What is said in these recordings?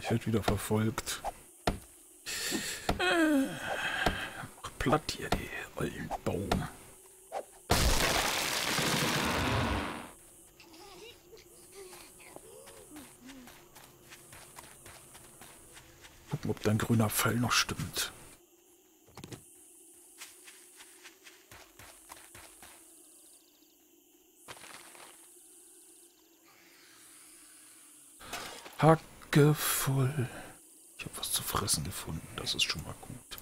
ich werde wieder verfolgt. Äh, mach platt hier, die ollen Baum. Gucken, ob dein grüner Pfeil noch stimmt. Hacke voll. Ich habe was zu fressen gefunden. Das ist schon mal gut.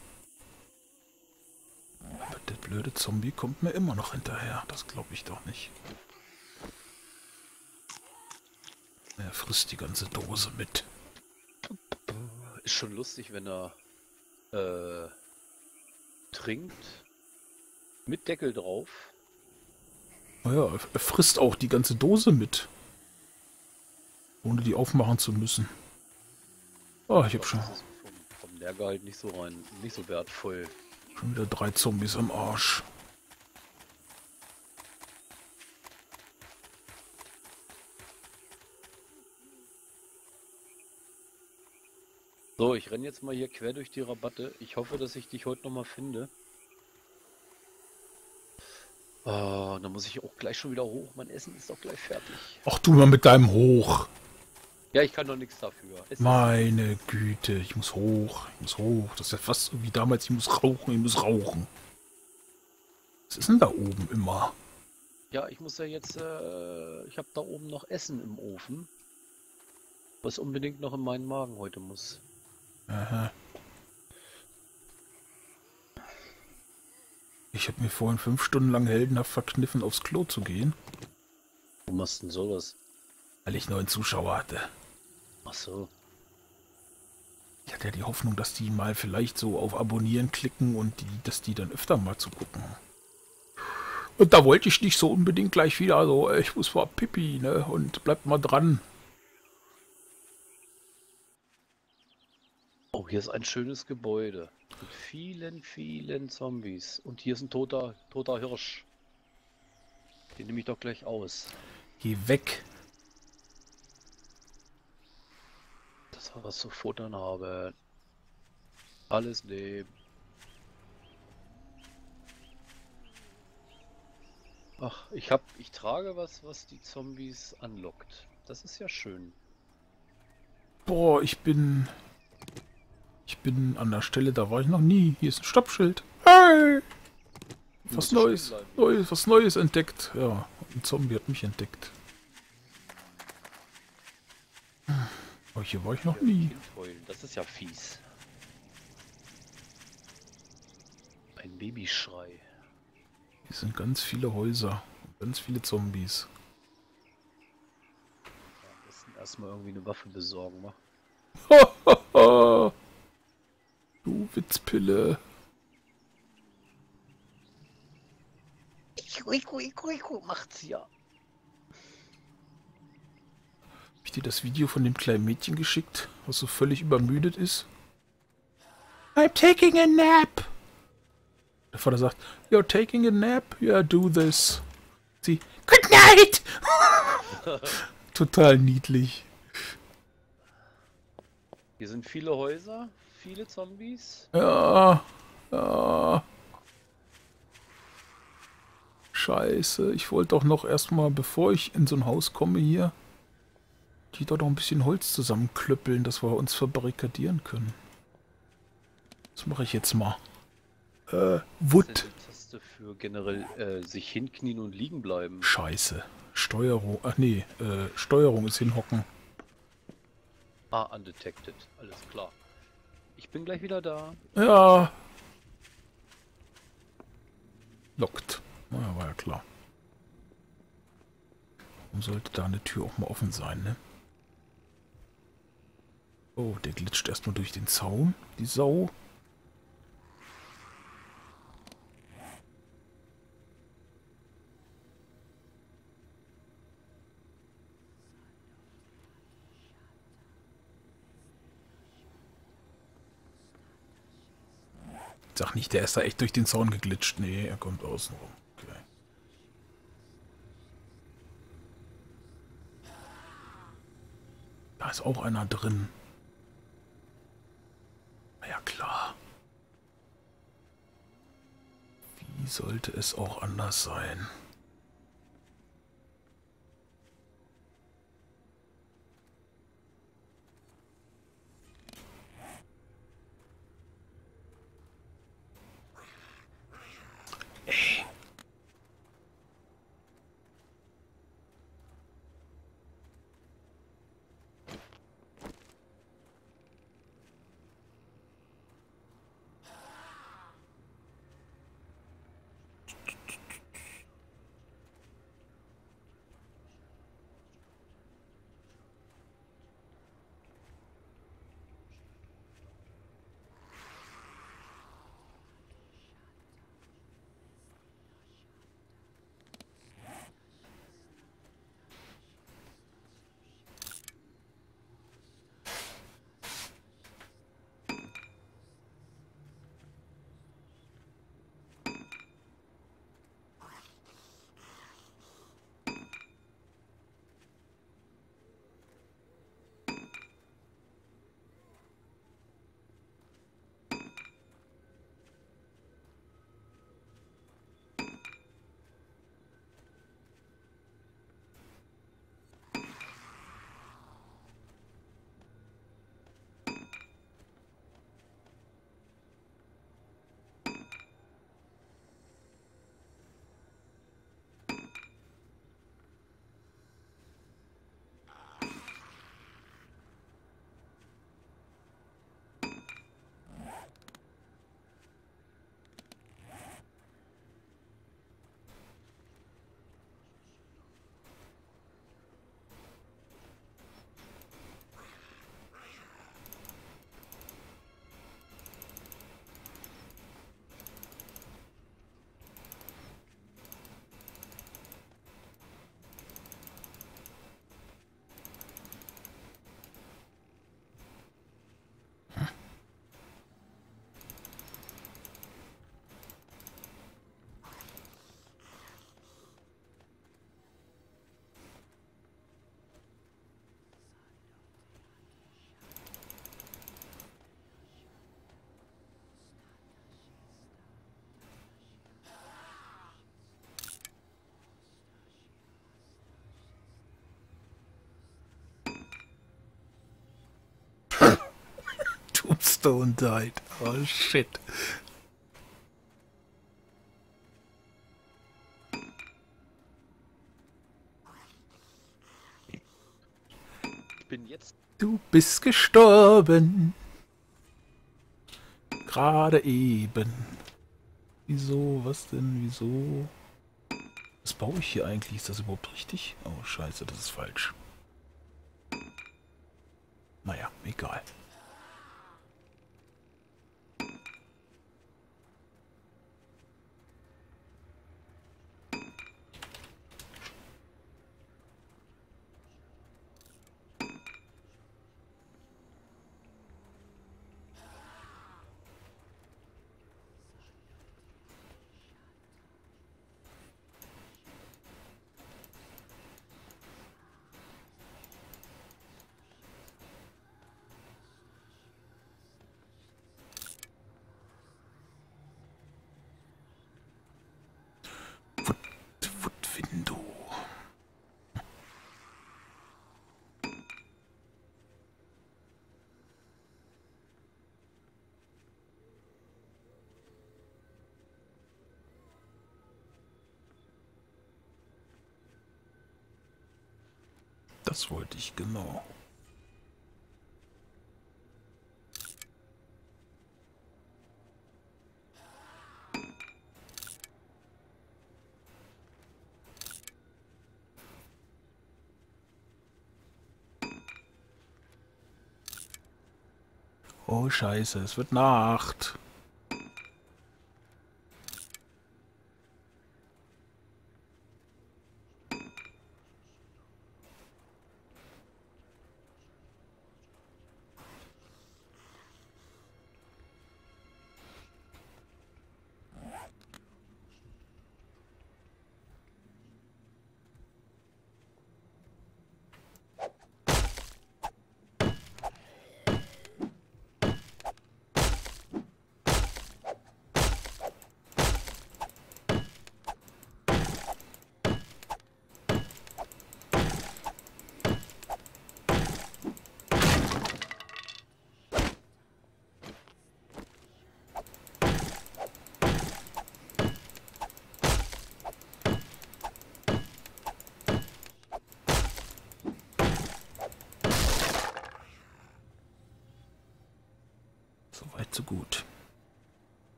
Aber der blöde Zombie kommt mir immer noch hinterher. Das glaube ich doch nicht. Er frisst die ganze Dose mit. Ist schon lustig, wenn er äh, trinkt mit Deckel drauf. Naja, er frisst auch die ganze Dose mit. Ohne die aufmachen zu müssen. Oh, ich hab schon, vom, Lehrgehalt nicht so rein, nicht so wertvoll. schon wieder drei Zombies am Arsch. So, ich renne jetzt mal hier quer durch die Rabatte. Ich hoffe, dass ich dich heute noch mal finde. Ah, dann muss ich auch gleich schon wieder hoch. Mein Essen ist doch gleich fertig. Ach du mal mit deinem Hoch. Ja, ich kann doch nichts dafür. Ist- Meine Güte, ich muss hoch, ich muss hoch. Das ist ja fast so wie damals, ich muss rauchen, ich muss rauchen. Was ist denn da oben immer? Ja, ich muss ja jetzt, äh, ich habe da oben noch Essen im Ofen, was unbedingt noch in meinen Magen heute muss. Aha. Ich habe mir vorhin fünf Stunden lang heldenhaft verkniffen, aufs Klo zu gehen, Wo machst denn sowas? weil ich neuen Zuschauer hatte. Ach so. Ich hatte ja die Hoffnung, dass die mal vielleicht so auf Abonnieren klicken und die, dass die dann öfter mal zu gucken. Und da wollte ich nicht so unbedingt gleich wieder so, äh, ich muss vor Pipi, ne? Und bleibt mal dran. Oh, hier ist ein schönes Gebäude mit vielen, vielen Zombies. Und hier ist ein toter, toter Hirsch. Den nehme ich doch gleich aus. Geh weg. Das wir was zu futtern haben. Alles leben. Ach, ich hab, ich trage was, was die Zombies anlockt. Das ist ja schön. Boah, ich bin. Ich bin an der Stelle, da war ich noch nie. Hier ist ein Stoppschild. Hey! Was Neues. Neues, was Neues entdeckt. Ja, ein Zombie hat mich entdeckt. Hier war ich noch Ja, nie. Das ist ja fies. Ein Babyschrei. Hier sind ganz viele Häuser. und Ganz viele Zombies. Am besten erstmal irgendwie eine Waffe besorgen, wa? du Witzpille. Iku, iku, iku, macht's ja. Hab ich dir das Video von dem kleinen Mädchen geschickt, was so völlig übermüdet ist? I'm taking a nap. Der Vater sagt, You're taking a nap? Yeah, do this. Sie, Good night! Total niedlich. Hier sind viele Häuser, viele Zombies. Ja, ja. Scheiße, ich wollte doch noch erstmal, bevor ich in so ein Haus komme hier, die dort noch ein bisschen Holz zusammenklöppeln, dass wir uns verbarrikadieren können. Das mache ich jetzt mal. Äh, Wood. Taste für generell äh, sich hinknien und liegen bleiben? Scheiße. Steuerung, ach nee, äh, Steuerung ist hinhocken. Ah, undetected. Alles klar. Ich bin gleich wieder da. Ja. Lockt. Na, war ja klar. Warum sollte da eine Tür auch mal offen sein, ne? Oh, der glitscht erstmal durch den Zaun, die Sau. Sag nicht, der ist da echt durch den Zaun geglitscht. Nee, er kommt außen rum. Okay. Da ist auch einer drin. Ja klar. Wie sollte es auch anders sein? Ey. Tombstone died. Oh shit. Ich bin jetzt. Du bist gestorben. Gerade eben. Wieso? Was denn? Wieso? Was baue ich hier eigentlich? Ist das überhaupt richtig? Oh, scheiße, das ist falsch. Naja, egal. Window. Das wollte ich genau. Oh scheiße, es wird Nacht.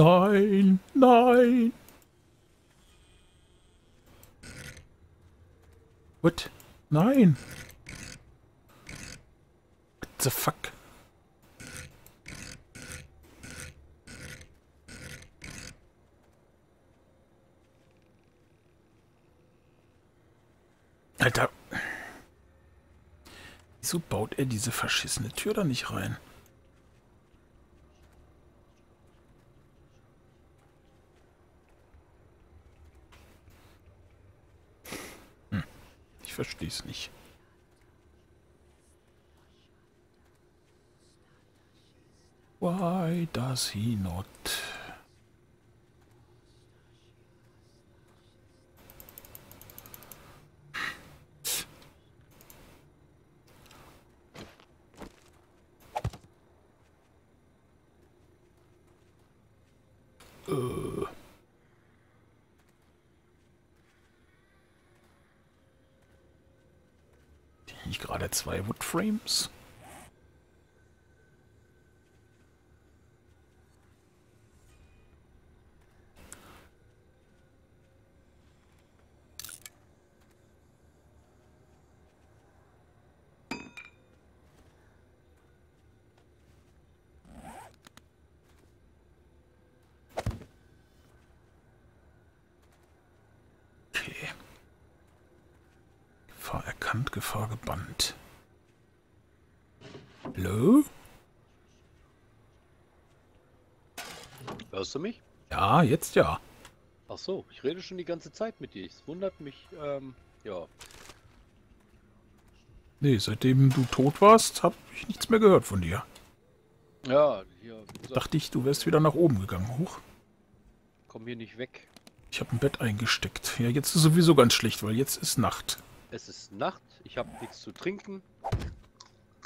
Nein, nein. What? Nein. What the fuck? Alter. Wieso baut er diese verschissene Tür da nicht rein? Es nicht. Why does he not? Äh. Zwei Woodframes? Hörst du mich? Ja, jetzt ja. Ach so, ich rede schon die ganze Zeit mit dir. Es wundert mich, ähm, ja. Nee, seitdem du tot warst, habe ich nichts mehr gehört von dir. Ja, hier, Dachte ich, du wärst wieder nach oben gegangen. Hoch. komm hier nicht weg. Ich habe ein Bett eingesteckt. Ja, jetzt ist sowieso ganz schlecht, weil jetzt ist Nacht. Es ist Nacht, ich habe nichts zu trinken.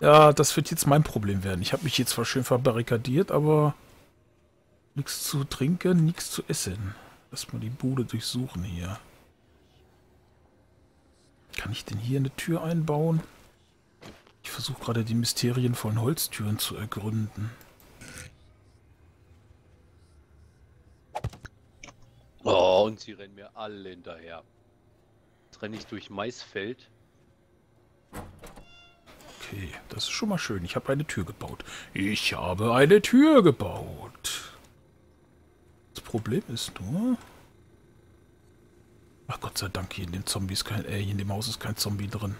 Ja, das wird jetzt mein Problem werden. Ich habe mich jetzt zwar schön verbarrikadiert, aber nichts zu trinken, nichts zu essen. Lass mal die Bude durchsuchen hier. Kann ich denn hier eine Tür einbauen? Ich versuche gerade die mysterienvollen Holztüren zu ergründen. Oh, und sie rennen mir alle hinterher. Jetzt renne ich durch Maisfeld. Okay, das ist schon mal schön. Ich habe eine Tür gebaut. Ich habe eine Tür gebaut. Problem ist nur... Ach Gott sei Dank, hier in dem Zombie ist kein... Äh, hier in dem Haus ist kein Zombie drin.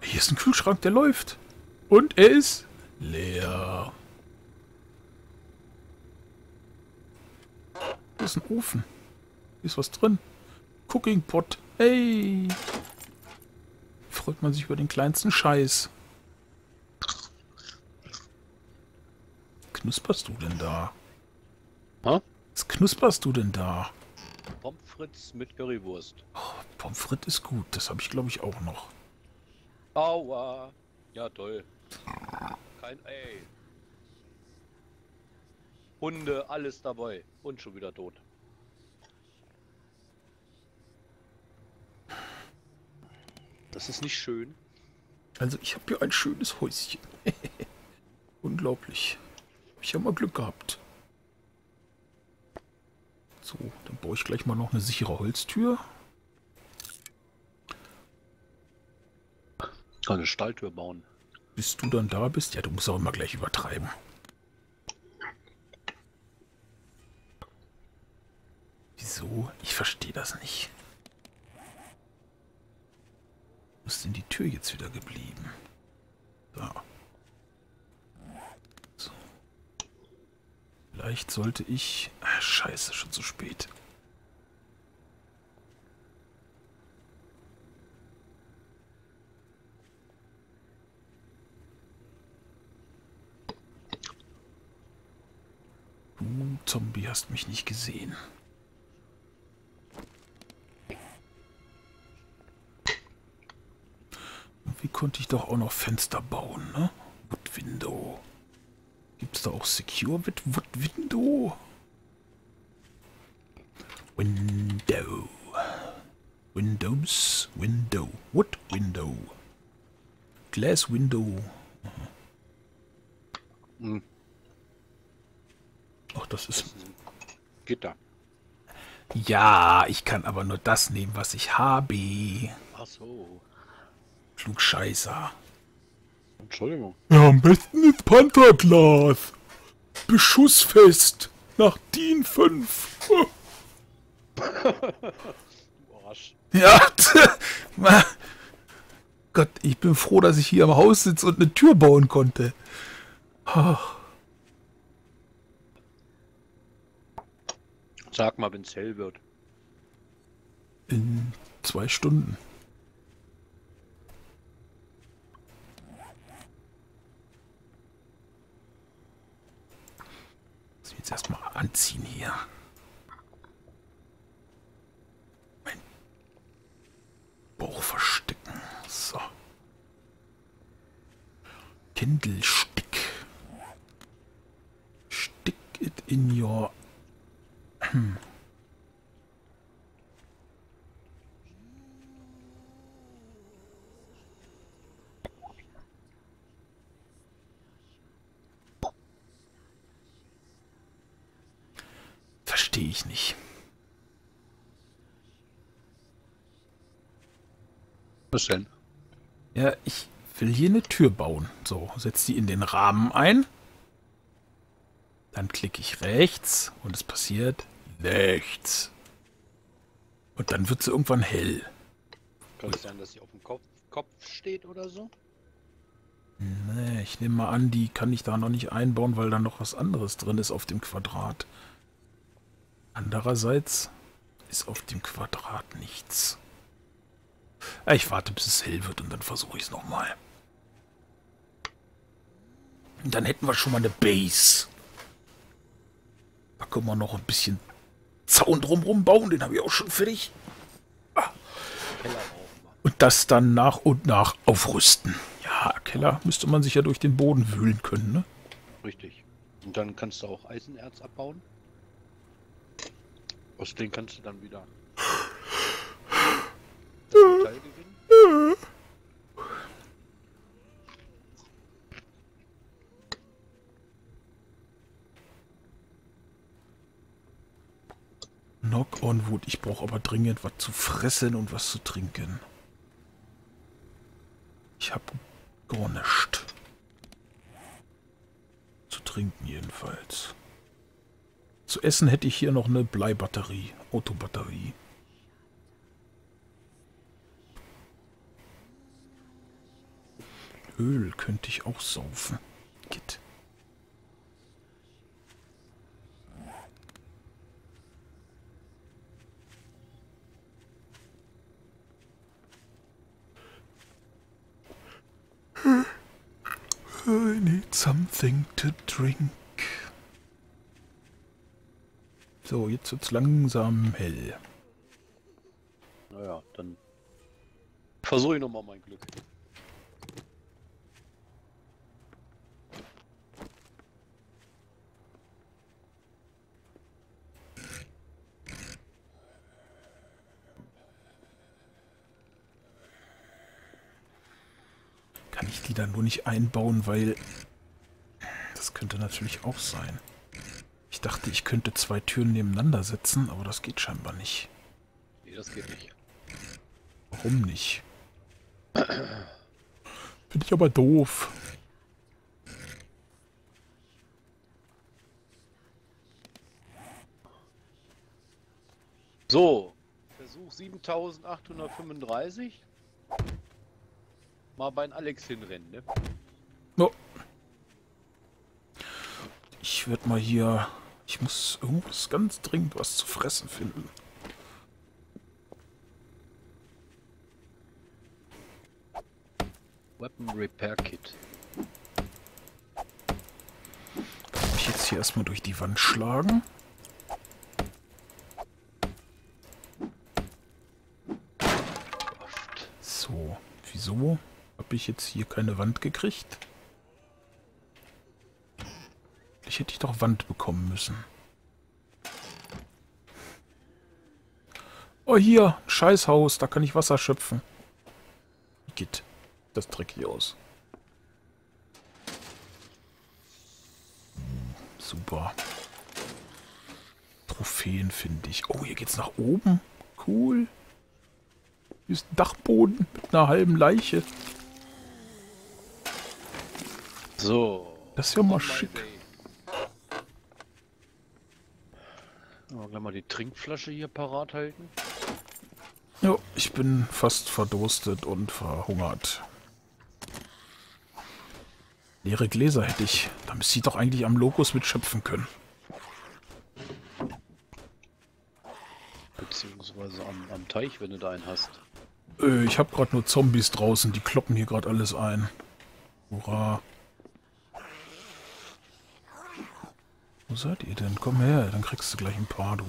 Hier ist ein Kühlschrank, der läuft. Und er ist leer. Hier ist ein Ofen. Hier ist was drin. Cooking Pot. Hey. Freut man sich über den kleinsten Scheiß. Knusperst du denn da? Hä? Was knusperst du denn da? Pommes frites mit Currywurst. Oh, Pommes frites ist gut. Das habe ich, glaube ich, auch noch. Aua. Ja, toll. Kein Ey. Hunde, alles dabei. Und schon wieder tot. Das ist nicht schön. Also, ich habe hier ein schönes Häuschen. Unglaublich. Ich ja mal Glück gehabt. So, dann baue ich gleich mal noch eine sichere Holztür. Kann eine Stalltür bauen. Bis du dann da bist. Ja, du musst auch immer gleich übertreiben. Wieso? Ich verstehe das nicht. Wo ist denn die Tür jetzt wieder geblieben? Da. So. Vielleicht sollte ich... Ah, scheiße, schon zu spät. Du Zombie hast mich nicht gesehen. Wie konnte ich doch auch noch Fenster bauen, ne? Wood Window. Es da auch Secure with Wood Window? Window. Windows, Window. Wood Window. Glass Window. Hm, Ach, das ist... Gitter. Ja, ich kann aber nur das nehmen, was ich habe. Ach so. Klugscheißer. Entschuldigung. Ja, am besten ins Pantherglas. Beschussfest. Nach DIN 5. Du Arsch. Ja, Gott, ich bin froh, dass ich hier im Haus sitze und eine Tür bauen konnte. Ach, Sag mal, wenn's hell wird. in zwei Stunden. Jetzt erstmal anziehen hier. Mein Bauch verstecken. So. Kindelstick. Stick it in your Verstehe ich nicht. Was denn? Ja, ich will hier eine Tür bauen. So, setz die in den Rahmen ein. Dann klicke ich rechts und es passiert nichts. Und dann wird sie irgendwann hell. Kann es sein, dass sie auf dem Kopf, Kopf steht oder so? Nee, ich nehme mal an, die kann ich da noch nicht einbauen, weil da noch was anderes drin ist auf dem Quadrat. Andererseits ist auf dem Quadrat nichts. Ja, Ich warte, bis es hell wird und dann versuche ich es nochmal. Und dann hätten wir schon mal eine Base. Da können wir noch ein bisschen Zaun drumrum bauen, den habe ich auch schon fertig. Wir. Und das dann nach und nach aufrüsten. Ja, Keller müsste man sich ja durch den Boden wühlen können, ne? Richtig. Und dann kannst du auch Eisenerz abbauen. Aus denen kannst du dann wieder. Knock on wood. Ich brauche aber dringend was zu fressen und was zu trinken. Ich habe gar nichts. Zu trinken jedenfalls. Zu essen hätte ich hier noch eine Bleibatterie. Autobatterie. Öl könnte ich auch saufen. Git. I need something to drink. So, jetzt wird's langsam hell. Naja, dann versuche ich nochmal mein Glück. Kann ich die dann nur nicht einbauen, weil... Das könnte natürlich auch sein. Ich dachte, ich könnte zwei Türen nebeneinander setzen, aber das geht scheinbar nicht. Nee, das geht nicht. Warum nicht? Finde ich aber doof. So, Versuch 7835. Mal bei Alex hinrennen, ne? No. Ich werde mal hier... Ich muss irgendwas ganz dringend was zu fressen finden. Weapon Repair Kit. Kann ich jetzt hier erstmal durch die Wand schlagen. So, wieso habe ich jetzt hier keine Wand gekriegt? Ich hätte ich doch Wand bekommen müssen. Oh, hier, ein Scheißhaus, da kann ich Wasser schöpfen. Geht das dreckig aus. Super. Trophäen finde ich. Oh, hier geht's nach oben. Cool. Hier ist ein Dachboden mit einer halben Leiche. So. Das ist ja mal schick. Aber gleich mal die Trinkflasche hier parat halten. Ja, ich bin fast verdurstet und verhungert. Leere Gläser hätte ich. Da müsste ich doch eigentlich am Logos mitschöpfen können. Beziehungsweise am, am Teich, wenn du da einen hast. Äh, ich habe gerade nur Zombies draußen. Die kloppen hier gerade alles ein. Hurra. Wo seid ihr denn? Komm her, dann kriegst du gleich ein paar, du.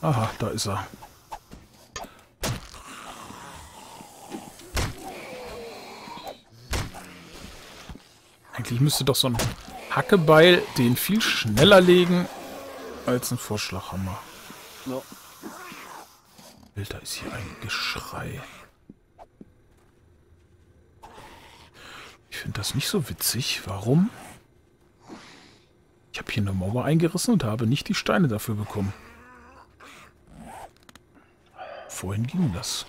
Aha, da ist er. Eigentlich müsste doch so ein Hackebeil den viel schneller legen als ein Vorschlaghammer. No. Alter, ist hier ein Geschrei. Ich finde das nicht so witzig. Warum? Ich habe hier eine Mauer eingerissen und habe nicht die Steine dafür bekommen. Vorhin ging das.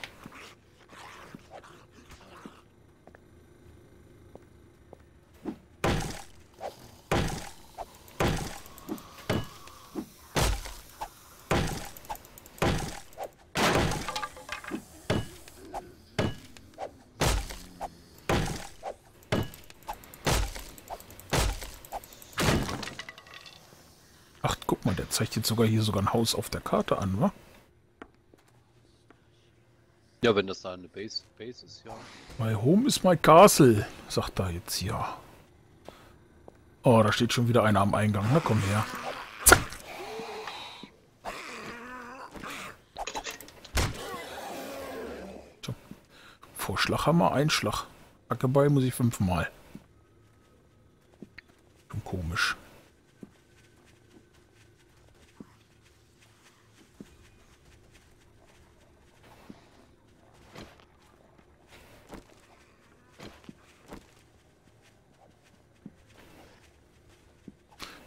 Ach, guck mal, der zeigt jetzt sogar hier sogar ein Haus auf der Karte an, wa? Ja, wenn das da eine Base, Base ist, ja. My home is my castle, sagt er jetzt hier. Oh, da steht schon wieder einer am Eingang. Na komm her. So. Vorschlaghammer, Einschlag. Hackebeil muss ich fünfmal. Schon komisch.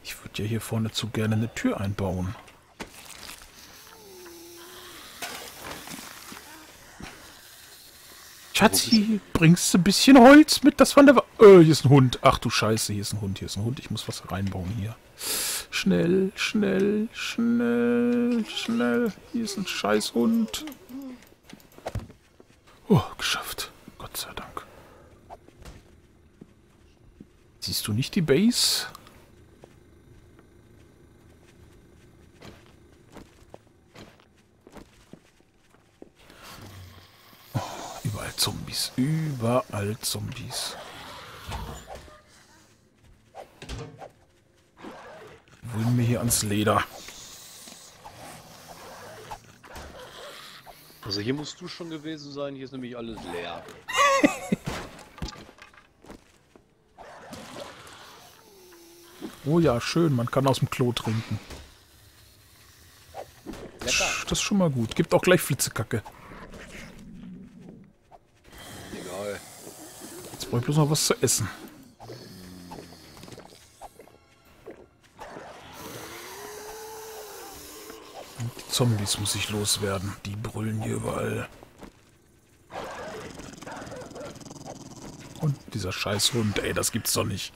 Ich zu gerne eine Tür einbauen. Schatzi, bringst du ein bisschen Holz mit? Das von der... Wa äh, hier ist ein Hund. Ach du Scheiße, hier ist ein Hund, hier ist ein Hund. Ich muss was reinbauen hier. Schnell, schnell, schnell, schnell. Hier ist ein Scheißhund. Oh, geschafft. Gott sei Dank. Siehst du nicht die Base? Überall Zombies. Überall Zombies. Wollen mir hier ans Leder. Also hier musst du schon gewesen sein, hier ist nämlich alles leer. Oh ja, schön. Man kann aus dem Klo trinken. Das ist schon mal gut. Gibt auch gleich Flitzekacke. Egal. Jetzt brauche ich bloß noch was zu essen. Die Zombies muss ich loswerden. Die brüllen hier überall. Und dieser Scheißhund, ey, das gibt's doch nicht.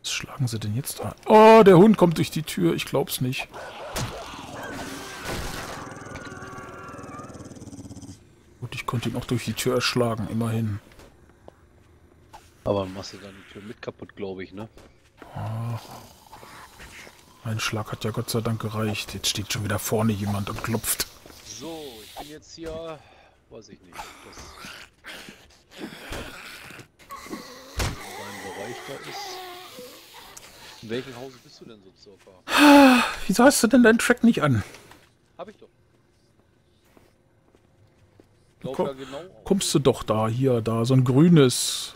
Was schlagen sie denn jetzt an? Oh, der Hund kommt durch die Tür. Ich glaub's nicht. Gut, ich konnte ihn auch durch die Tür erschlagen, immerhin. Aber dann machst du dann die Tür mit kaputt, glaube ich, ne? Ein Schlag hat ja Gott sei Dank gereicht. Jetzt steht schon wieder vorne jemand und klopft. So, ich bin jetzt hier, weiß ich nicht, das dein Bereich da ist. In welchem Hause bist du denn so circa? Wieso hast du denn deinen Track nicht an? Hab ich doch. Glaub Komm- genau. Kommst du doch da, hier, da, so ein grünes.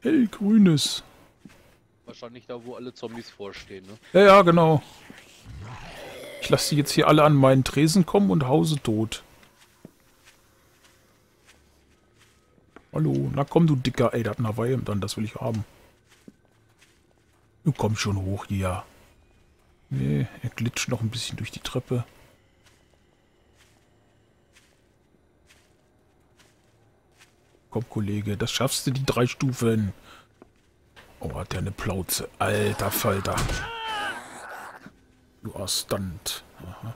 Hellgrünes. Wahrscheinlich da, wo alle Zombies vorstehen, ne? Ja, ja, genau. Ich lasse die jetzt hier alle an meinen Tresen kommen und hause tot. Hallo, na komm du Dicker, ey, das hat eine Weile dann, das will ich haben. Du komm schon hoch hier. Nee, er glitscht noch ein bisschen durch die Treppe. Komm, Kollege, das schaffst du, die drei Stufen. Oh, hat der eine Plauze. Alter Falter. Du hast Stunt. Aha.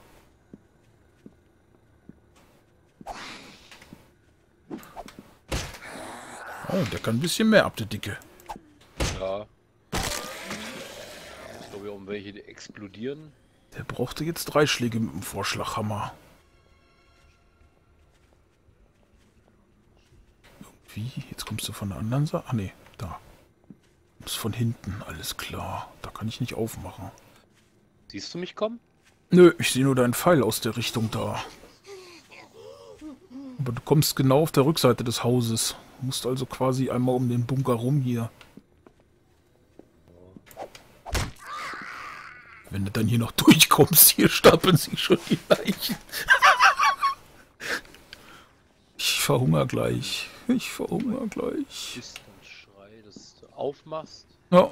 Oh, der kann ein bisschen mehr ab, der Dicke. Ja. Ich glaube, um welche die explodieren. Der brauchte jetzt drei Schläge mit dem Vorschlaghammer. Irgendwie, jetzt kommst du von der anderen Seite. Ah, nee, da. Du bist von hinten, alles klar. Da kann ich nicht aufmachen. Siehst du mich kommen? Nö, ich sehe nur deinen Pfeil aus der Richtung da. Aber du kommst genau auf der Rückseite des Hauses. Du musst also quasi einmal um den Bunker rum hier. Wenn du dann hier noch durchkommst, hier stapeln sich schon die Leichen. Ich verhungere gleich. Ich verhungere gleich. Schrei, dass du aufmachst. Ja.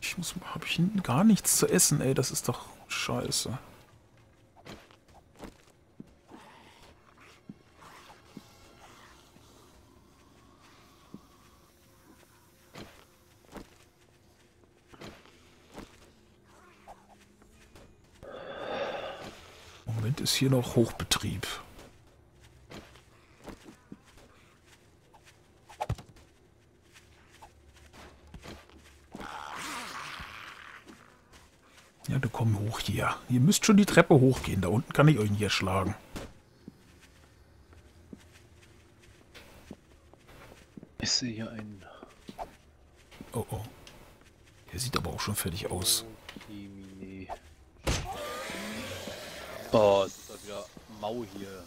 Ich muss, habe ich hinten gar nichts zu essen, ey, das ist doch scheiße. Ist hier noch Hochbetrieb. Ja, du komm hoch hier. Ihr müsst schon die Treppe hochgehen. Da unten kann ich euch nicht erschlagen. Ich sehe hier einen. Oh, oh. Der sieht aber auch schon fertig aus. Jemine. Oh, es ist da wieder Mau hier.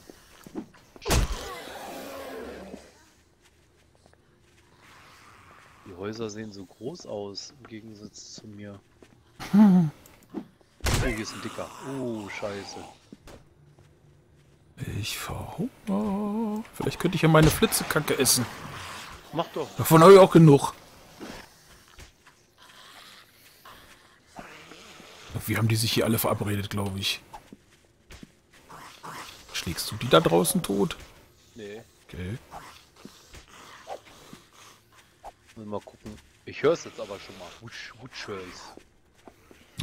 Die Häuser sehen so groß aus, im Gegensatz zu mir. Oh, hier ist ein dicker. Oh, scheiße. Ich verhungere. Vielleicht könnte ich ja meine Flitzekacke essen. Mach doch. Davon habe ich auch genug. Wie haben die sich hier alle verabredet, glaube ich. Schlägst du die da draußen tot? Nee, Okay. mal gucken. Ich höre es jetzt aber schon mal. Wutsch, wutsch höre.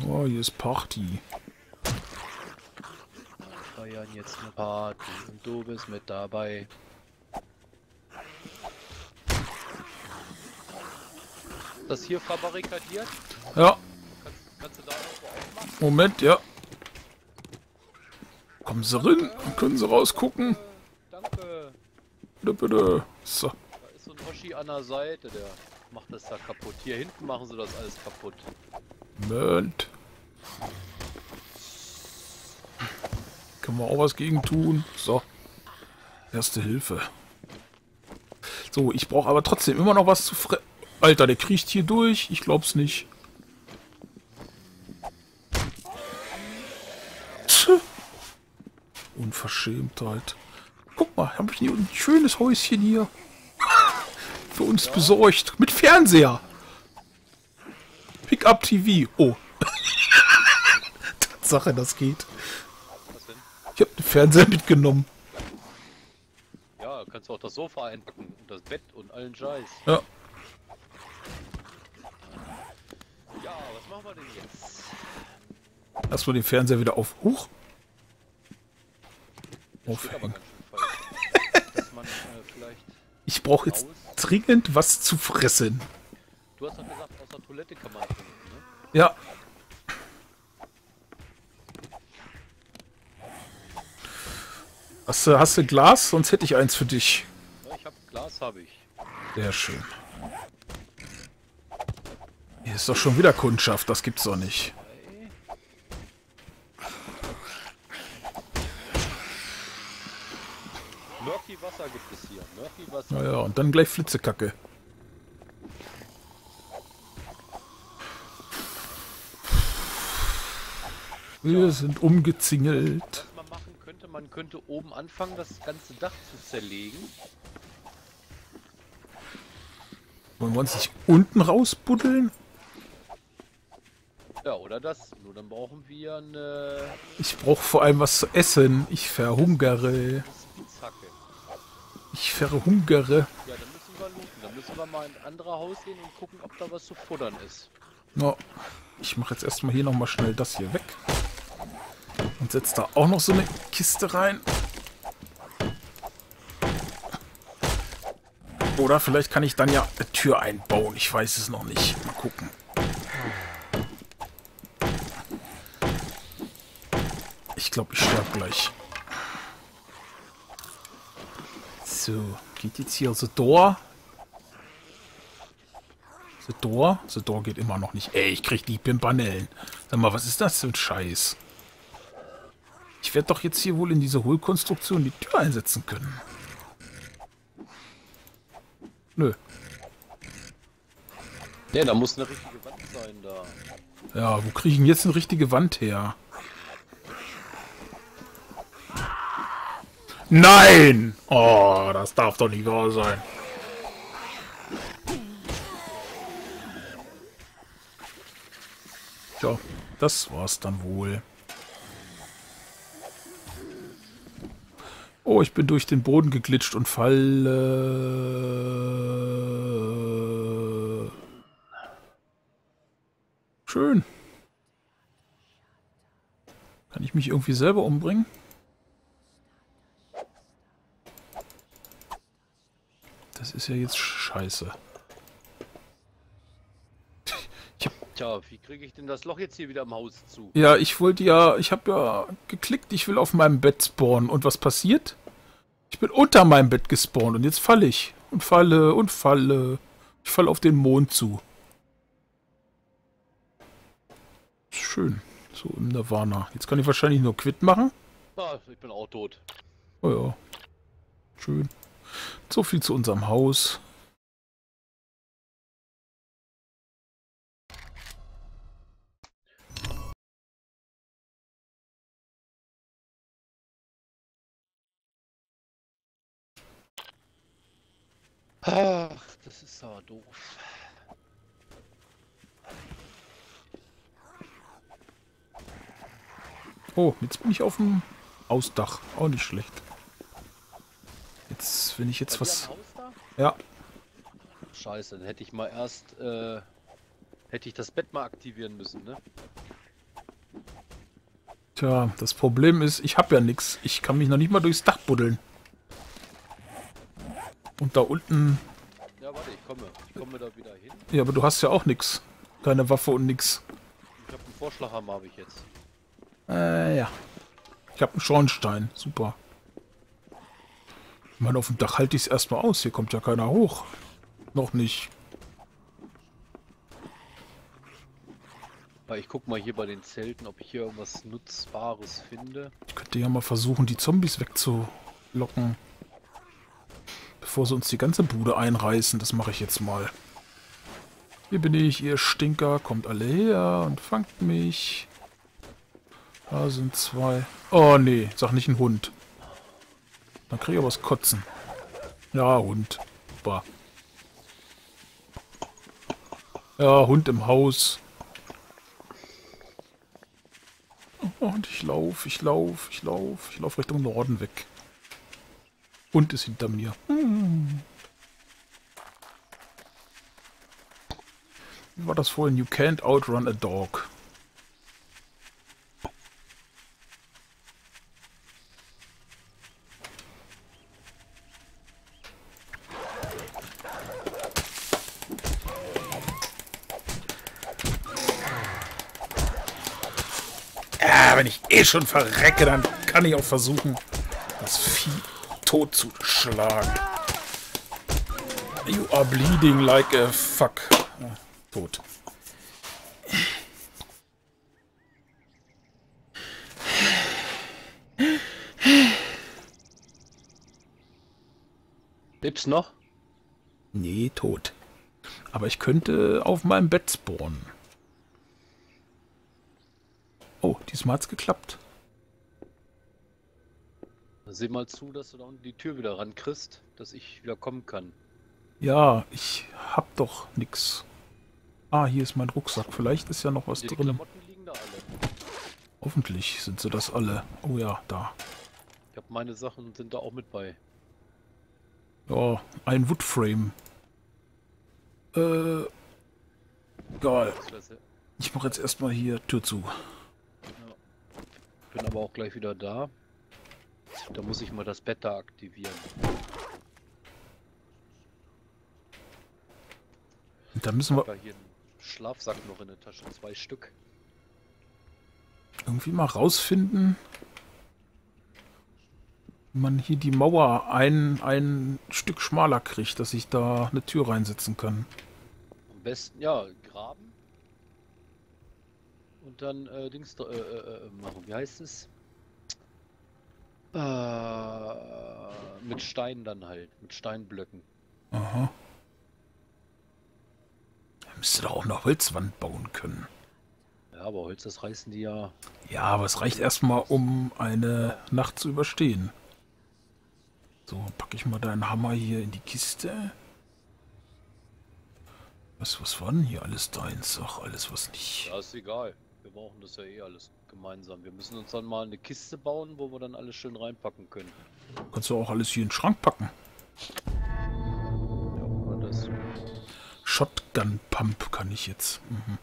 Oh, hier ist Party. Wir feiern jetzt eine Party und du bist mit dabei. Das hier verbarrikadiert? Ja, Kannst, kannst du da irgendwo aufmachen? Moment, ja. Kommen Sie rein, können Sie rausgucken. Danke. Bitte, bitte. So. Da ist so ein Hoshi an der Seite, der macht das da kaputt. Hier hinten machen sie das alles kaputt. Moment. Können wir auch was gegen tun. So. Erste Hilfe. So, ich brauche aber trotzdem immer noch was zu fre... Alter, der kriecht hier durch. Ich glaub's nicht. Unverschämtheit. Guck mal, habe ich hier ein schönes Häuschen hier. Für uns besorgt. Mit Fernseher. Pick-up TV. Oh. Tatsache, das geht. Ich habe den Fernseher mitgenommen. Ja, kannst du auch das Sofa einpacken und das Bett und allen Scheiß. Ja. Ja, was machen wir denn jetzt? Lass mal den Fernseher wieder auf. Huch. Aufhängen. äh. Ich brauche jetzt dringend was zu fressen. Du hast doch gesagt, aus der Toilette kann man trinken, ne? Ja. Hast du, hast du Glas? Sonst hätte ich eins für dich. Ja, ich hab Glas, habe ich. Sehr schön. Hier ist doch schon wieder Kundschaft. Das gibt's doch nicht. Murky Wasser gibt es hier. Murky Wasser. Naja, und dann gleich Flitzekacke. Wir sind umgezingelt. Was man machen könnte, man könnte oben anfangen, das ganze Dach zu zerlegen. Wollen wir uns nicht unten rausbuddeln? Ja, oder das. Nur dann brauchen wir eine Ich brauche vor allem was zu essen. Ich verhungere. Spitzhacke. Ich verhungere. Ja, dann müssen wir looten. Dann müssen wir mal in ein anderes Haus gehen und gucken, ob da was zu futtern ist. No. Ich mache jetzt erstmal hier nochmal schnell das hier weg. Und setze da auch noch so eine Kiste rein. Oder vielleicht kann ich dann ja eine Tür einbauen. Ich weiß es noch nicht. Mal gucken. Ich glaube, ich sterbe gleich. So, geht jetzt hier The Door. The Door? The Door geht immer noch nicht. Ey, ich krieg die Pimpanellen. Sag mal, was ist das für ein Scheiß? Ich werde doch jetzt hier wohl in diese Hohlkonstruktion die Tür einsetzen können. Nö. Ne, da muss eine richtige Wand sein da. Ja, wo kriege ich denn jetzt eine richtige Wand her? Nein! Oh, das darf doch nicht wahr sein. Tja, das war's dann wohl. Oh, ich bin durch den Boden geglitscht und falle. Schön. Kann ich mich irgendwie selber umbringen? Das ist ja jetzt scheiße. Ich hab, Tja, wie kriege ich denn das Loch jetzt hier wieder im Haus zu? ja, ich wollte ja, ich habe ja geklickt, ich will auf meinem Bett spawnen. Und was passiert? Ich bin unter meinem Bett gespawnt und jetzt falle ich. Und falle und falle. Ich falle auf den Mond zu. Schön. So im Nirvana. Jetzt kann ich wahrscheinlich nur Quit machen. Ah, ich bin auch tot. Oh ja. Schön. So viel zu unserem Haus. Ach, das ist aber doof. Oh, jetzt bin ich auf dem Ausdach. Auch nicht schlecht. Jetzt, wenn ich jetzt was... Ja, Scheiße, dann hätte ich mal erst, äh, hätte ich das Bett mal aktivieren müssen, ne? tja, das Problem ist, ich habe ja nichts. Ich kann mich noch nicht mal durchs Dach buddeln. Und da unten... Ja, warte, ich komme. Ich komme da wieder hin. Ja, aber du hast ja auch nichts. Keine Waffe und nix. Ich habe einen Vorschlaghammer, habe ich jetzt. Äh, ja. Ich habe einen Schornstein. Super. Meine, auf dem Dach halte ich es erstmal aus. Hier kommt ja keiner hoch. Noch nicht. Ich guck mal hier bei den Zelten, ob ich hier irgendwas Nutzbares finde. Ich könnte ja mal versuchen, die Zombies wegzulocken. Bevor sie uns die ganze Bude einreißen. Das mache ich jetzt mal. Hier bin ich, ihr Stinker. Kommt alle her und fangt mich. Da sind zwei. Oh, nee. Sag nicht ein Hund. Dann kriege ich aber das Kotzen. Ja, Hund. Super. Ja, Hund im Haus. Und ich laufe, ich laufe, ich laufe, ich laufe Richtung Norden weg. Hund ist hinter mir. Hm. Wie war das vorhin? You can't outrun a dog. Ja, wenn ich eh schon verrecke, dann kann ich auch versuchen, das Vieh tot zu schlagen. You are bleeding like a fuck. Ja, tot. Lebst noch? Nee, tot. Aber ich könnte auf meinem Bett spawnen. Oh, diesmal hat's geklappt. Sieh mal zu, dass du da unten die Tür wieder rankriegst, dass ich wieder kommen kann. Ja, ich hab doch nix. Ah, hier ist mein Rucksack. Vielleicht ist ja noch was Die drin. Klamotten liegen da alle. Hoffentlich sind sie das alle. Oh ja, da. Ich hab meine Sachen sind da auch mit bei. Ja, ein Woodframe. Äh, egal. Ich mache jetzt erstmal hier Tür zu. Bin aber auch gleich wieder da. Da muss ich mal das Bett da aktivieren. Dann müssen Ich wir hier einen Schlafsack noch in der Tasche, zwei Stück. irgendwie mal rausfinden, wie man hier die Mauer ein, ein Stück schmaler kriegt, dass ich da eine Tür reinsetzen kann. Am besten, ja, graben. Und dann äh, Dings äh, äh, äh, machen. Wie heißt es? Äh, mit Steinen dann halt, mit Steinblöcken. Aha. Da müsste da auch eine Holzwand bauen können. Ja, aber Holz, das reißen die ja. Ja, aber es reicht erstmal, um eine Nacht zu überstehen. So, packe ich mal deinen Hammer hier in die Kiste. Was, was war denn hier alles deins? Ach, alles was nicht. Ja, ist egal. Wir brauchen das ja eh alles gemeinsam. Wir müssen uns dann mal eine Kiste bauen, wo wir dann alles schön reinpacken können. Kannst du auch alles hier in den Schrank packen. Ja, oder das. Shotgun Pump kann ich jetzt. Mhm.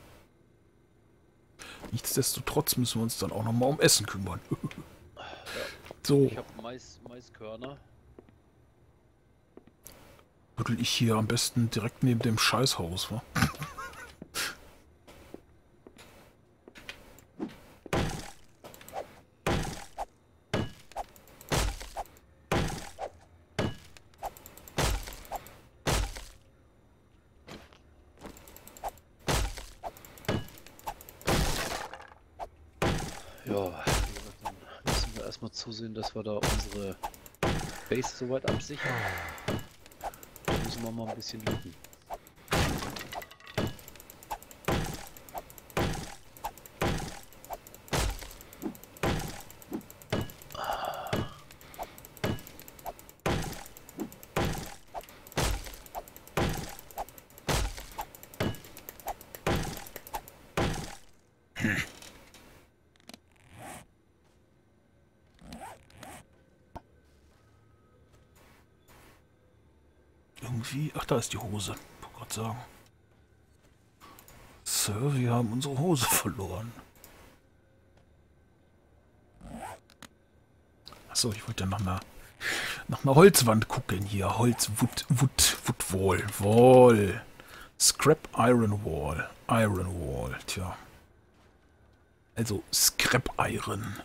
Nichtsdestotrotz müssen wir uns dann auch nochmal um Essen kümmern. so, Ich habe Mais, Maiskörner. buddel ich hier am besten direkt neben dem Scheißhaus, wa? Ja, wie gesagt, dann müssen wir erstmal zusehen, wir da unsere Base soweit absichern. Müssen wir mal ein bisschen looten. Irgendwie. Ach, da ist die Hose. Wollte gerade sagen. Sir, wir haben unsere Hose verloren. Achso, ich wollte einer, nach einer Holzwand gucken hier. Holz, Wood, Wood, Wood Wall. Wall. Scrap Iron Wall. Iron Wall, tja. Also Scrap Iron.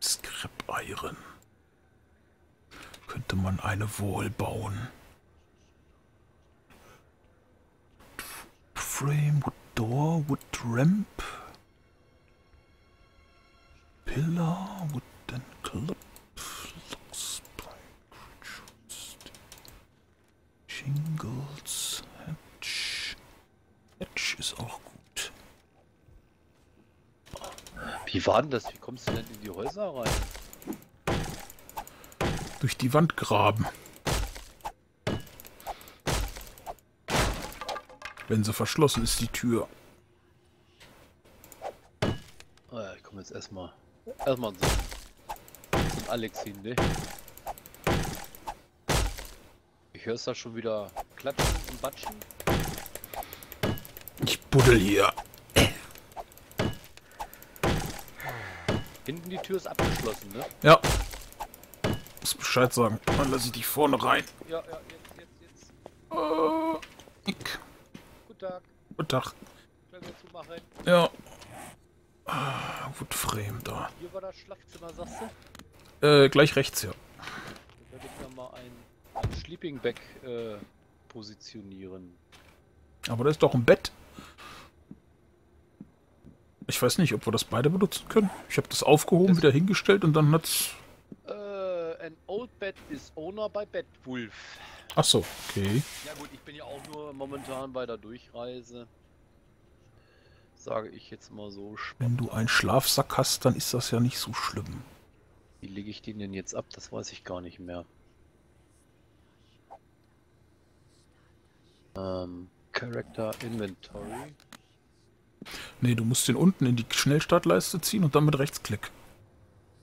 Scrap Iron. Könnte man eine Wall bauen. Frame, wood door, wood ramp. Pillar, wooden clip. Looks like Shingles, Hatch. Hatch ist auch gut. Wie war denn das? Wie kommst du denn in die Häuser rein? Durch die Wand graben. Wenn sie verschlossen ist, die Tür. Ah ja, ich komme jetzt erstmal. Erstmal so. Zum Alex hin, ne? Ich höre es da schon wieder klatschen und batschen. Ich buddel hier. Hinten die Tür ist abgeschlossen, ne? Ja. Muss Bescheid sagen. Dann lasse ich dich vorne rein. Ja, ja, jetzt, jetzt, jetzt. Ich. Guten Tag. Guten Tag. Können wir zumachen? Ja. Ah, Woodframe da. Hier war das Schlafzimmer, sagst du? Äh, gleich rechts, ja. Da werde ich ja mal ein, ein Sleeping Bag äh, positionieren. Aber da ist doch ein Bett. Ich weiß nicht, ob wir das beide benutzen können. Ich habe das aufgehoben, Das- wieder hingestellt und dann hat's... Äh, an old bed is owner by Bedwulf. Ach so, okay. Ja gut, ich bin ja auch nur momentan bei der Durchreise. Sage ich jetzt mal so. Wenn du einen Schlafsack hast, dann ist das ja nicht so schlimm. Wie lege ich den denn jetzt ab? Das weiß ich gar nicht mehr. Ähm, Character Inventory. Nee, du musst den unten in die Schnellstartleiste ziehen und dann mit Rechtsklick.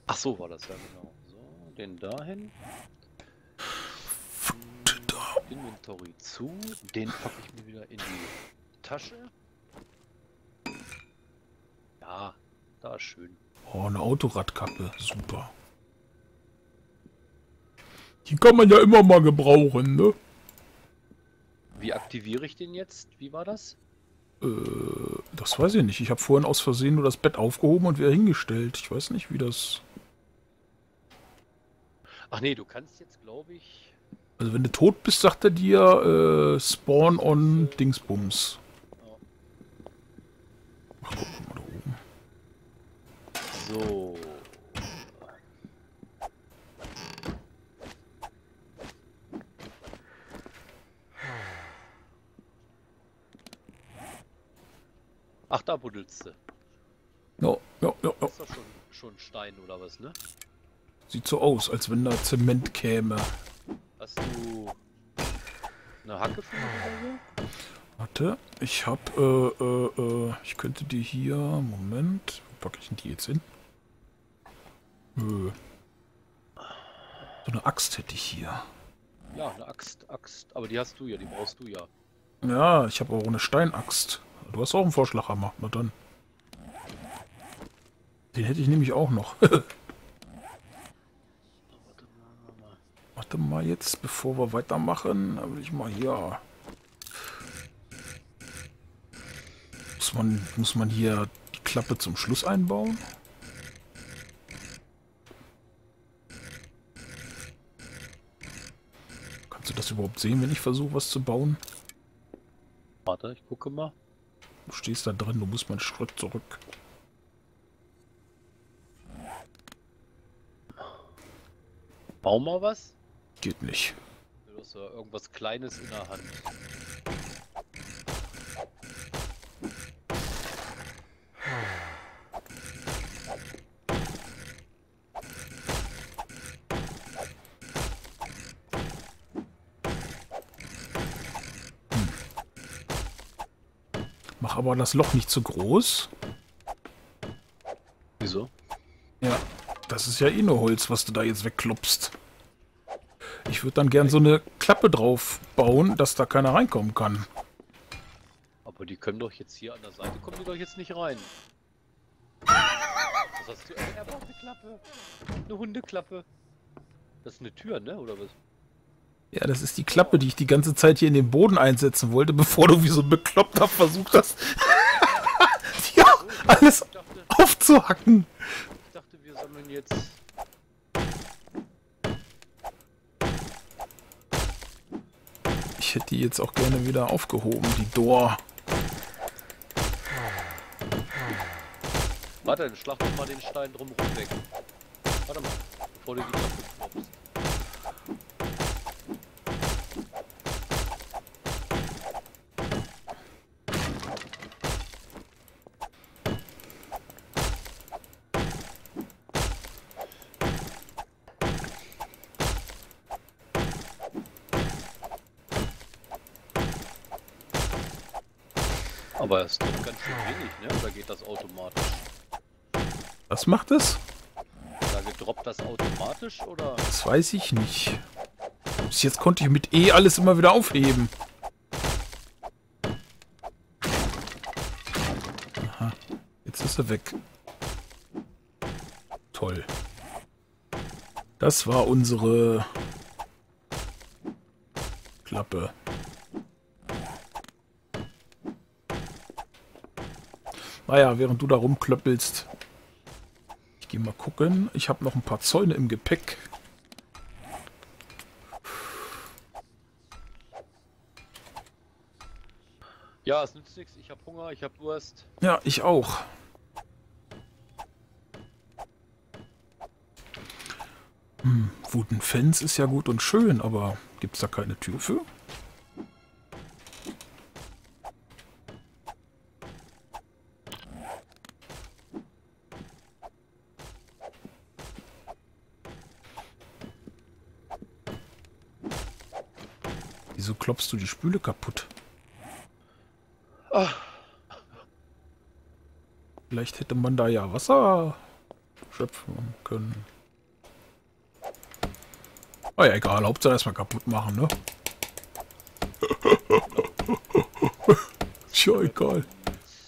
Ach so war das ja genau. So, den dahin. Inventory zu. Den packe ich mir wieder in die Tasche. Ja, da ist schön. Oh, eine Autoradkappe. Super. Die kann man ja immer mal gebrauchen, ne? Wie aktiviere ich den jetzt? Wie war das? Äh, das weiß ich nicht. Ich habe vorhin aus Versehen nur das Bett aufgehoben und wieder hingestellt. Ich weiß nicht, wie das... Ach nee, du kannst jetzt, glaube ich... Also wenn du tot bist, sagt er dir äh, Spawn on Dingsbums. Ach, guck mal oben. So. Ach, da buddelst du. Ja, ja, ja, ja. Das ist doch schon, schon Stein oder was, ne? Sieht so aus, als wenn da Zement käme. Hast du eine Hacke für mich Warte, ich hab, äh, äh, äh, ich könnte die hier, Moment, wo packe ich denn die jetzt hin? Äh, so eine Axt hätte ich hier. Ja, eine Axt, Axt. Aber die hast du ja, die brauchst du ja. Ja, ich habe auch eine Steinaxt. Du hast auch einen Vorschlaghammer, na dann. Den hätte ich nämlich auch noch. Warte mal, mal. Warte mal jetzt, bevor wir weitermachen, da will ich mal hier. Muss man, muss man hier die Klappe zum Schluss einbauen? Kannst du das überhaupt sehen, wenn ich versuche, was zu bauen? Warte, ich gucke mal. Du stehst da drin, du musst mal einen Schritt zurück. Bau mal was. Geht nicht. Du hast ja irgendwas Kleines in der Hand. Aber das Loch nicht zu groß. Wieso? Ja, das ist ja eh nur Holz, was du da jetzt wegklopst. Ich würde dann gern so eine Klappe drauf bauen, dass da keiner reinkommen kann. Aber die können doch jetzt hier an der Seite, kommen die doch jetzt nicht rein. Was hast du? Er braucht eine Klappe. Eine Hundeklappe. Das ist eine Tür, ne? Oder was? Ja, das ist die Klappe, die ich die ganze Zeit hier in den Boden einsetzen wollte, bevor du wie so ein Bekloppter versucht hast, ja, alles aufzuhacken. ich dachte, wir sammeln jetzt. Ich hätte die jetzt auch gerne wieder aufgehoben, die Door. Warte, dann schlag doch mal den Stein drumherum weg. Warte mal, bevor du die Klappe klopfst. Aber es doch ganz schön wenig, ne? Oder geht das automatisch? Was macht es? Sage, droppt das automatisch oder? Das weiß ich nicht. Bis jetzt konnte ich mit E alles immer wieder aufheben. Aha, jetzt ist er weg. Toll. Das war unsere Klappe. Naja, während du da rumklöppelst. Ich gehe mal gucken. Ich habe noch ein paar Zäune im Gepäck. Ja, es nützt nichts. Ich habe Hunger, ich habe Durst. Ja, ich auch. Hm, Fence ist ja gut und schön, aber gibt's da keine Tür für? Wieso klopfst du die Spüle kaputt? Ah, Vielleicht hätte man da ja Wasser schöpfen können. Ah ja, egal. Hauptsache erstmal kaputt machen, ne? Tja, egal.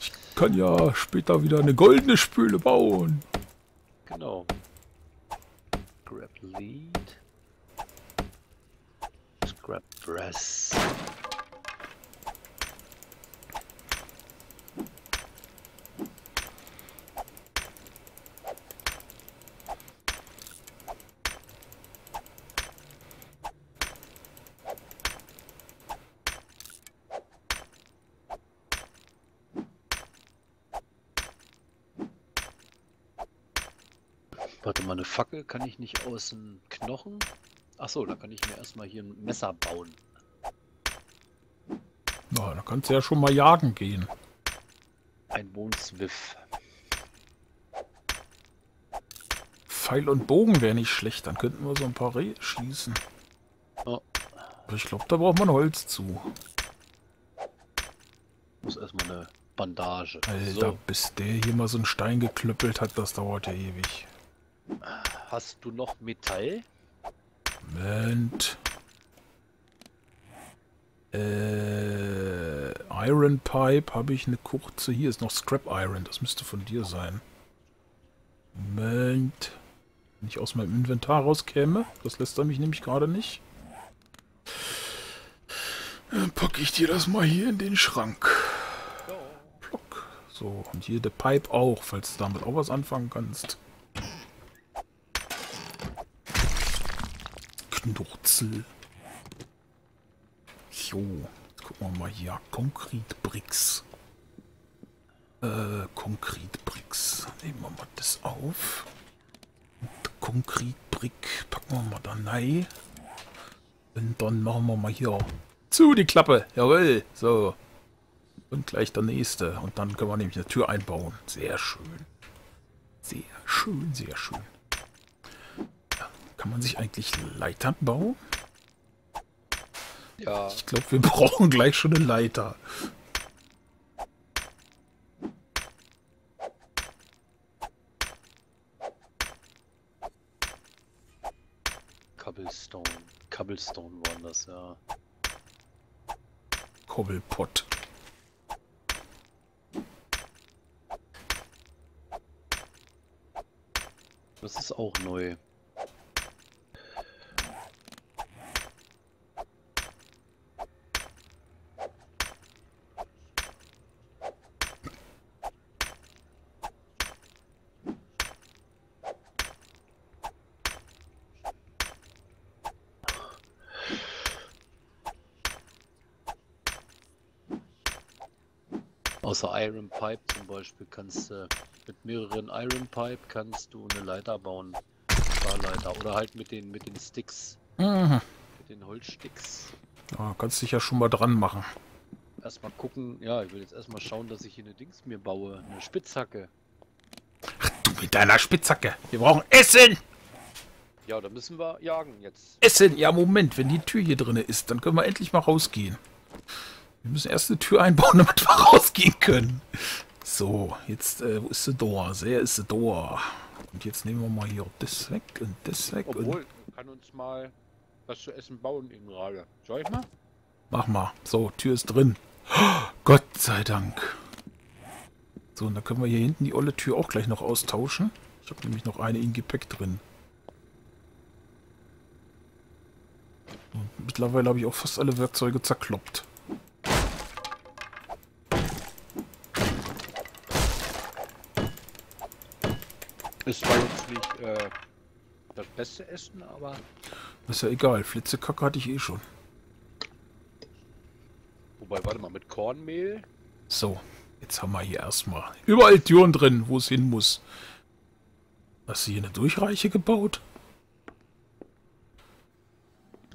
Ich kann ja später wieder eine goldene Spüle bauen. genau. Grab Lead. Scrap Brass. Warte mal, eine Fackel kann ich nicht aus dem Knochen? Ach so, da kann ich mir erstmal hier ein Messer bauen. Na, da kannst du ja schon mal jagen gehen. Ein Wohnswiff. Pfeil und Bogen wäre nicht schlecht. Dann könnten wir so ein paar Rehe schießen. Oh, Aber ich glaube, da braucht man Holz zu. muss erstmal eine Bandage. Alter, So, bis der hier mal so einen Stein geklöppelt hat, das dauert ja ewig. Hast du noch Metall? Moment. Äh, Iron Pipe habe ich eine kurze. Hier ist noch Scrap Iron. Das müsste von dir sein. Moment. Wenn ich aus meinem Inventar rauskäme. Das lässt er mich nämlich gerade nicht. Dann packe ich dir das mal hier in den Schrank. So, und hier der Pipe auch, falls du damit auch was anfangen kannst. Knurzel. So, jetzt gucken wir mal hier. Konkretbricks. Äh, Konkretbricks. Nehmen wir mal das auf. Konkretbrick packen wir mal da rein. Und dann machen wir mal hier zu die Klappe. Jawohl. So. Und gleich der nächste. Und dann können wir nämlich eine Tür einbauen. Sehr schön. Sehr schön, sehr schön. Kann man sich eigentlich Leitern bauen? Ja, Ich glaube, wir brauchen gleich schon eine Leiter. Cobblestone. Cobblestone waren das, ja. Kobbelpott. Das ist auch neu. Iron Pipe zum Beispiel kannst du mit mehreren Iron Pipe kannst du eine Leiter bauen. Stahlleiter. Oder halt mit den mit den Sticks. Mhm. Mit den Holzsticks. Ja, kannst dich ja schon mal dran machen. Erstmal gucken, ja, ich will jetzt erstmal schauen, dass ich hier eine Dings mir baue. Eine Spitzhacke. Du mit deiner Spitzhacke. Wir brauchen Essen. Ja, da müssen wir jagen jetzt. Essen. Ja, Moment. Wenn die Tür hier drin ist, dann können wir endlich mal rausgehen. Wir müssen erst eine Tür einbauen, damit wir rausgehen können. So, jetzt, äh, wo ist die Door? Sehr ist die Door. Und jetzt nehmen wir mal hier das weg und das weg. Und Obwohl, kann uns mal was zu essen bauen eben gerade. Soll ich mal? Mach mal. So, Tür ist drin. Gott sei Dank. So, und dann können wir hier hinten die olle Tür auch gleich noch austauschen. Ich habe nämlich noch eine in Gepäck drin. Und mittlerweile habe ich auch fast alle Werkzeuge zerkloppt. Es war jetzt nicht äh, das beste Essen, aber Ist ja egal. Flitzekacke hatte ich eh schon. wobei, warte mal, mit Kornmehl. So, jetzt haben wir hier erstmal überall Türen drin, wo es hin muss. Hast du hier eine Durchreiche gebaut?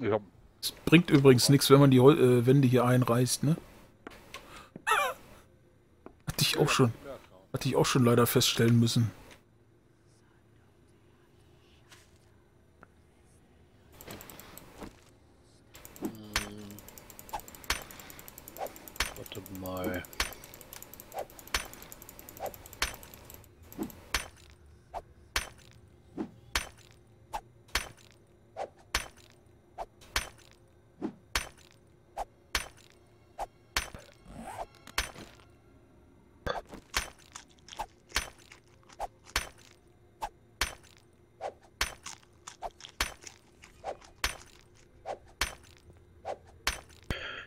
Hab, Es bringt übrigens nichts, wenn man die Hol äh, Wände hier einreißt, ne? Hatte ich auch schon, ja, hatte ich auch schon leider feststellen müssen. Warte mal.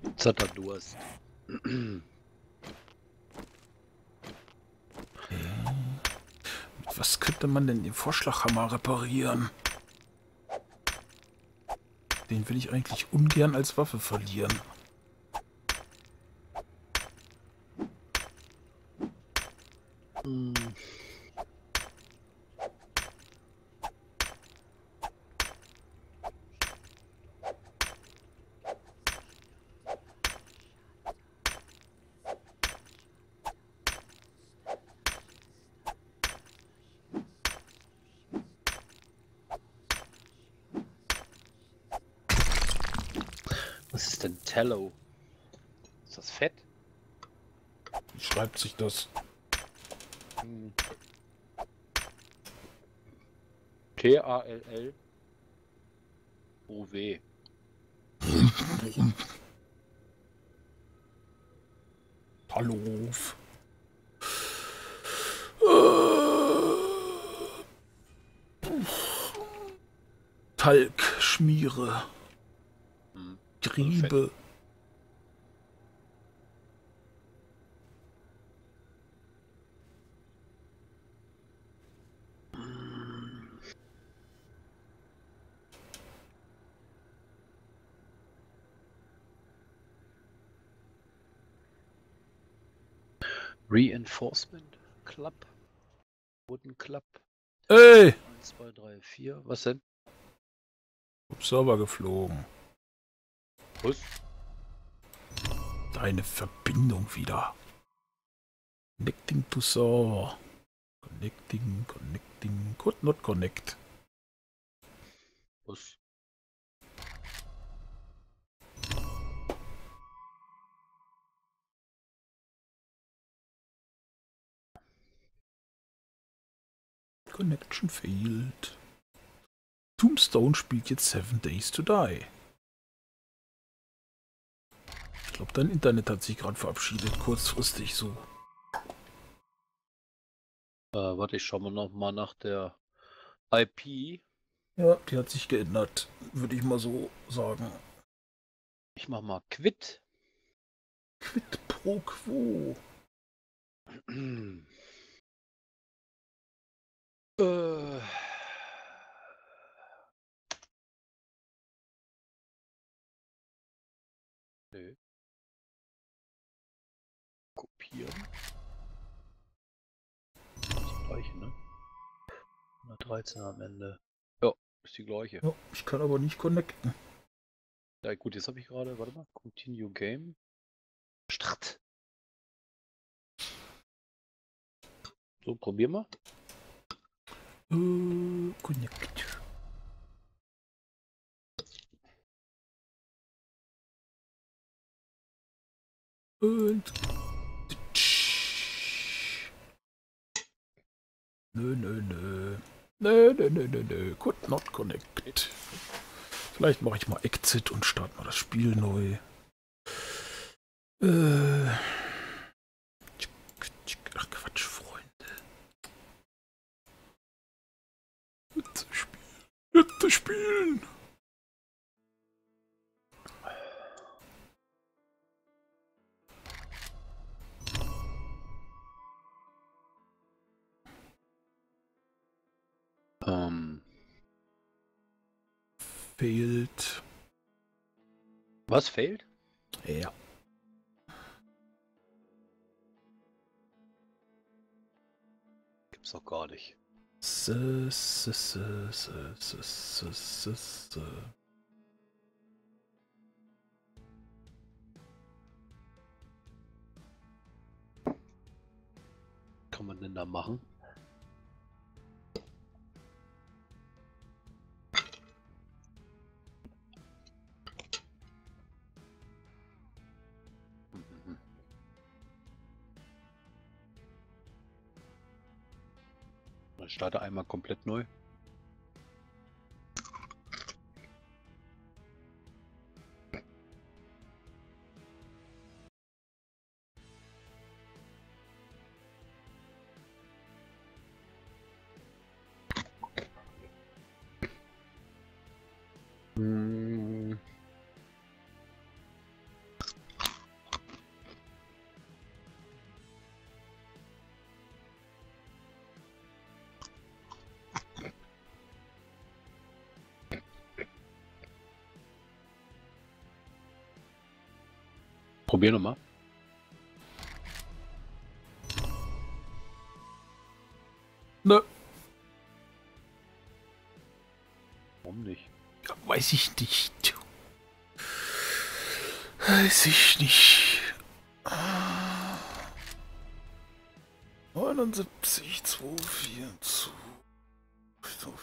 Jetzt hat er Durst. Was könnte man denn den Vorschlaghammer reparieren? Den will ich eigentlich ungern als Waffe verlieren. Was ist denn Tallow? Ist das Fett? Wie schreibt sich das? Hm. T-A-L-L O-W. Hallo. Talg, Schmiere, Griebe. Reinforcement Club. Wooden Club. Ey! 1, 2, 3, 4. Was denn? Server geflogen. Was? Deine Verbindung wieder. Connecting to server. Connecting, connecting, could not connect. Was? Connection failed. Tombstone spielt jetzt Seven Days to Die. Glaube, dein Internet hat sich gerade verabschiedet, kurzfristig so. Äh, warte, ich schau mal noch mal nach der IP. Ja, die hat sich geändert, würde ich mal so sagen. Ich mach mal Quit. Quid pro quo. 113 am Ende. Ja, ist die gleiche. Ja, ich kann aber nicht connecten. Ja gut, jetzt habe ich gerade, warte mal, Continue Game. Start. So, probier mal. Äh, connect. Und. Nö, nö, nö. Nö, nö, nö, nö, nö. Could not connect. Vielleicht mache ich mal Exit und starte mal das Spiel neu. Äh. Ach Quatsch, Freunde. Bitte spielen. Bitte spielen. Ähm, fehlt. Was fehlt? Ja. Gibt's doch gar nicht. S -s -s Kann man denn da machen? Starte einmal komplett neu. Probier nochmal. Ne, Warum nicht? ja, weiß ich nicht. Weiß ich nicht. 79, 2, 4, 2,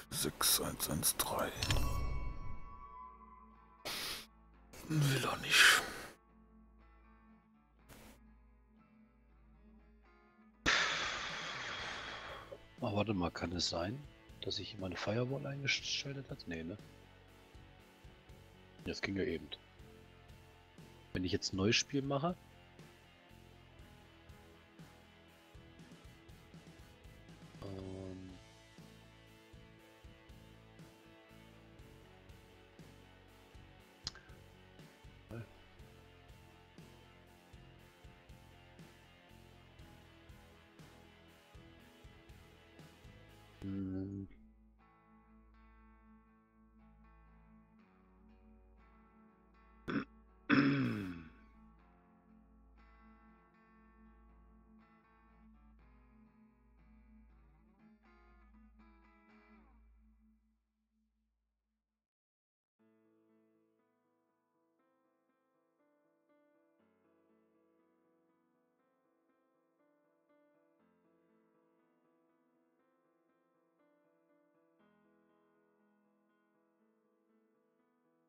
6, 1, 1, 3. Will er nicht. Ah, warte mal, kann es sein, dass ich meine Firewall eingeschaltet hat? Nee, ne? Das ging ja eben. Wenn ich jetzt ein neues Spiel mache. Hm.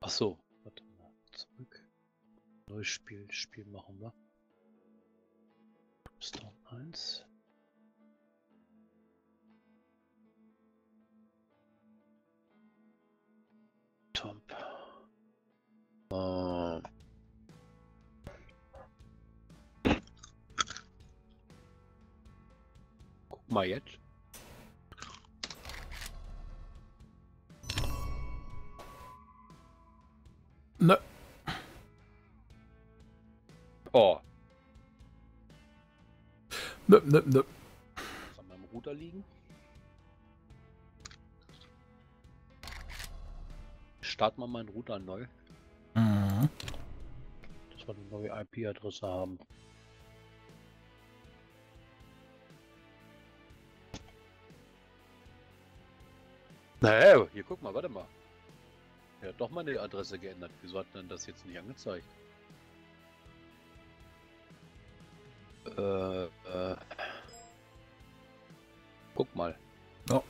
Ach so, warte mal, zurück. Neues Spiel, Spiel machen wir. Stone 1. Top. Äh. Guck mal jetzt. Ne, Oh, ne, ne, ne. was an meinem Router liegen? Starten wir meinen Router neu, Mhm. dass wir eine neue IP-Adresse haben. Naja, hier guck mal, warte mal. Er hat doch mal eine Adresse geändert. Wieso hat denn das jetzt nicht angezeigt? Äh, äh. Guck mal. Ja,